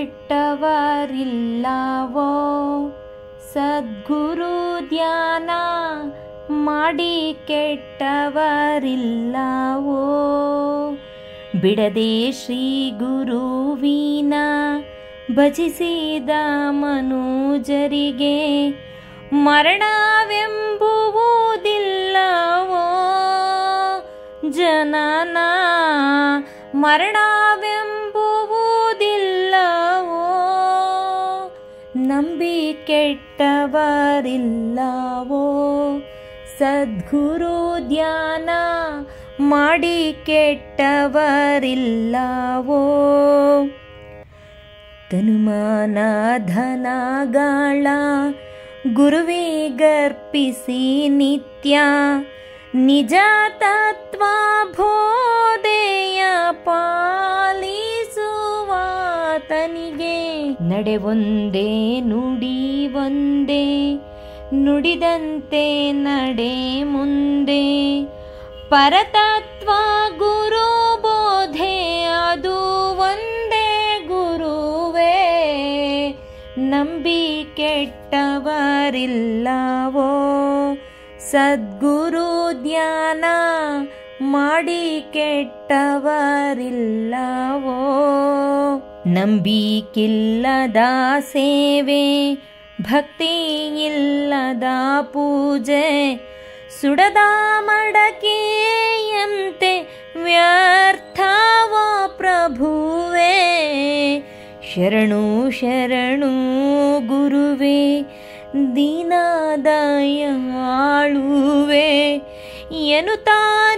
ಕೆಟ್ಟವರಿಲ್ಲವೋ ಸದ್ಗುರು ಧ್ಯಾನ ಮಾಡಿ ಕೆಟ್ಟವರಿಲ್ಲವೋ? ಬಿಡದೆ ಶ್ರೀ ಗುರುವಿನ ಭಜಿಸಿದ ಮನುಜರಿಗೆ ಮರಣವೆಂಬುವುದಿಲ್ಲವೋ? ಜನನ ಮರಣವೆಂಬುವುದಿಲ್ಲವೋ ಕೆಟ್ಟವರಿಲ್ಲವೋ ಸದ್ಗುರು ಧ್ಯಾನ ಮಾಡಿ ಕೆಟ್ಟವರಿಲ್ಲವೋ ತನುಮಾನ ಧನಗಳ ಗುರುವೇ ಗರ್ಪಿಸಿ ನಿತ್ಯ ನಿಜ ತತ್ವ ಬೋಧೆಯ ಪಾಲಿಸುವಾತನಿಗೆ ನಡೆ ಒಂದೇ, ನುಡಿ ಒಂದೇ, ನುಡಿದಂತೆ ನಡೆ ಮುಂದೆ. ಪರತತ್ವ ಗುರು ಬೋಧೆ ಅದು ಒಂದೇ ಗುರುವೇ. ನಂಬಿ ಕೆಟ್ಟವರಿಲ್ಲವೋ. ಸದ್ಗುರು ಧ್ಯಾನ ಮಾಡಿ ಕೆಟ್ಟವರಿಲ್ಲವೋ. ನಂಬಿಕಿಲ್ಲದ ಸೇವೆ ಭಕ್ತಿ ಇಲ್ಲದ ಪೂಜೆ, ಸುಡದ ಮಡಕೆಯಂತೆ ವ್ಯರ್ಥವ ಪ್ರಭುವೇ. ಶರಣು ಶರಣು ಗುರುವೇ ದೀನದಯ ಆಳುವೆ ಎನ್ನುತ್ತಾ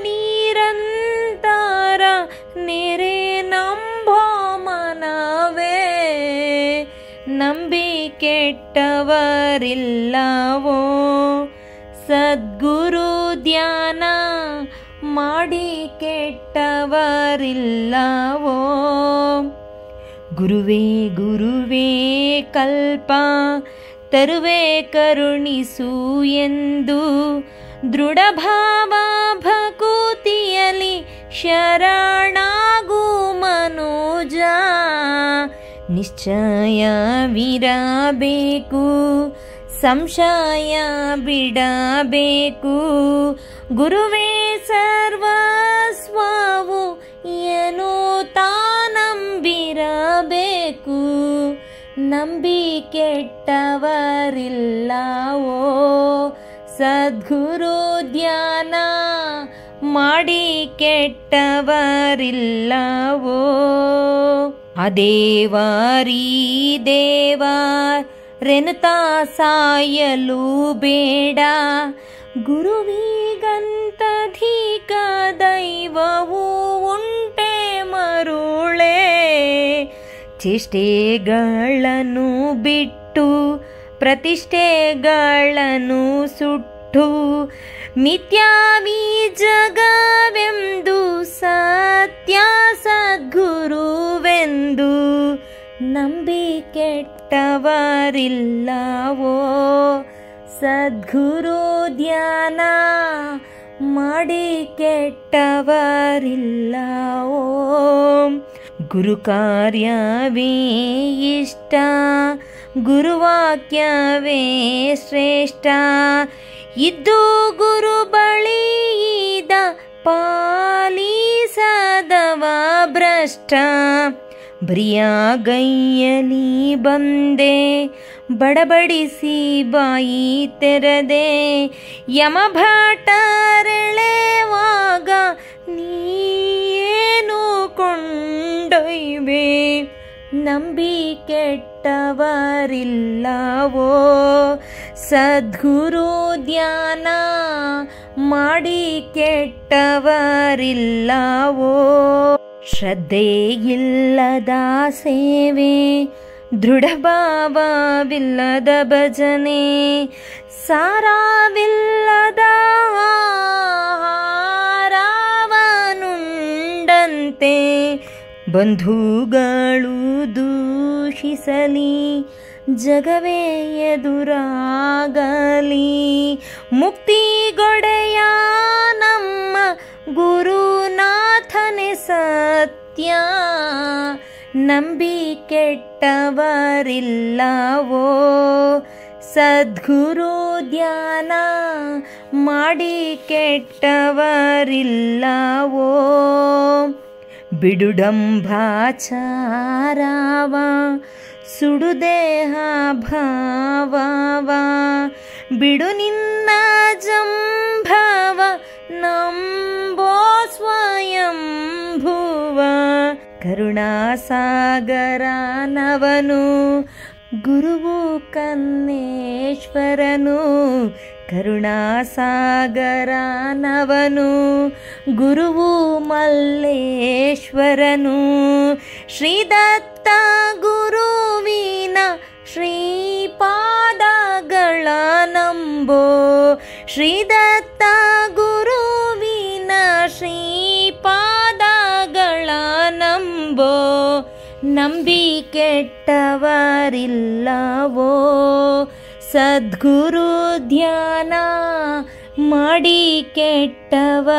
ಕೆಟ್ಟವರಿಲ್ಲವೋ ಸದ್ಗುರು ಧ್ಯಾನ ಮಾಡಿ ಕೆಟ್ಟವರಿಲ್ಲವೋ ಗುರುವೇ ಗುರುವೇ, ಕಲ್ಪ, ತರುವೆ ಕರುಣಿಸು ಎಂದು ದೃಢಭಾವ ಭಕುತಿಯಲಿ ಶರಣಾಗು ಮನೋಜ ನಿಶ್ಚಯವಿರಬೇಕು ಸಂಶಯ ಬಿಡಬೇಕು. ಗುರುವೇ ಸರ್ವಸ್ವವು ಏನು ತಾನಂಬಿರಬೇಕು. ನಂಬಿ ಕೆಟ್ಟವರಿಲ್ಲವೋ ಸದ್ಗುರು ಧ್ಯಾನ ಮಾಡಿ ಕೆಟ್ಟವರಿಲ್ಲವೋ. ಅದೇವಾರಿ ದೇವ ರೆನುತಾ ಸಾಯಲು ಬೇಡ ಗುರುವಿಗಂತಧಿಕ ದೈವವು ಉಂಟೆ ಮರುಳೇ ಚೇಷ್ಟೆಗಳನ್ನು ಬಿಟ್ಟು ಪ್ರತಿಷ್ಠೆಗಳನ್ನು ಸುಟ್ಟು ಮಿಥ್ಯಾವಿ ಜಗವೆಂದು ಸತ್ಯ ಸದ್ಗುರುವೆಂದು ನಂಬಿ ಕೆಟ್ಟವರಿಲ್ಲವೋ? ಸದ್ಗುರು ಧ್ಯಾನ ಮಾಡಿ ಕೆಟ್ಟವರಿಲ್ಲವೋ? ಗುರು ಕಾರ್ಯವೇ ಇಷ್ಟ, ಗುರುವಾಕ್ಯವೇ ಶ್ರೇಷ್ಠ. ಇದ್ದು ಗುರು ಬಳಿಯಿದ ಪಾಲಿಸದವ ಭ್ರಷ್ಟ. ಬ್ರಿಯಾಗೈಯಲಿ ಬಂದೆ, ಬಡಬಡಿಸಿ ಬಾಯಿ ತೆರೆದೆ. ಯಮಭಟರೆಳೆವಾಗ ನಂಬಿ ಕೆಟ್ಟವರಿಲ್ಲವೋ ಸದ್ಗುರು ಧ್ಯಾನ ಮಾಡಿ ಕೆಟ್ಟವರಿಲ್ಲವೋ? ಶ್ರದ್ಧೆಯಿಲ್ಲದ ಸೇವೆ ದೃಢಭಾವವಿಲ್ಲದ ಭಜನೆ ಸಾರವಿಲ್ಲದ ಬಂಧುಗಳು ದೂಷಿಸಲಿ ಜಗವೇ ಎದುರಾಗಲಿ. ಮುಕ್ತಿಗೊಡೆಯ ನಮ್ಮ ಗುರುನಾಥನೆ ಸತ್ಯ. ನಂಬಿ ಕೆಟ್ಟವರಿಲ್ಲವೋ? ಸದ್ಗುರು ಧ್ಯಾನ ಮಾಡಿ ಕೆಟ್ಟವರಿಲ್ಲವೋ? बिडुडम्भाचारा वा सुडुदेहाभावा वा भावीडुनिन्नाजं नम्बो स्वयं भुव करुणासागरानवनु गुरुवु कन्नेश्वरनु ಕರುಣಾಸಾಗರನವನು ಗುರುವು ಮಲ್ಲೇಶ್ವರನು. ಶ್ರೀದತ್ತ ಗುರುವಿನ ಶ್ರೀಪಾದಗಳ ನಂಬೋ ಶ್ರೀದತ್ತ ಗುರುವಿನ ಶ್ರೀಪಾದಗಳ ನಂಬೋ. ನಂಬಿ ಕೆಟ್ಟವರಿಲ್ಲವೋ ಸದ್ಗುರು ಧ್ಯಾನ ಮಾಡಿ ಕೆಟ್ಟವರಿಲ್ಲವೋ?